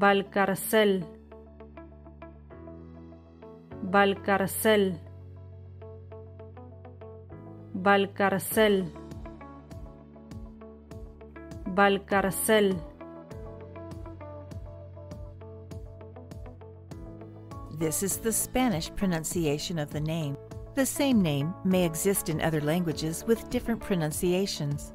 Valcarcel, Valcarcel, Valcarcel, Valcarcel. This is the Spanish pronunciation of the name. The same name may exist in other languages with different pronunciations.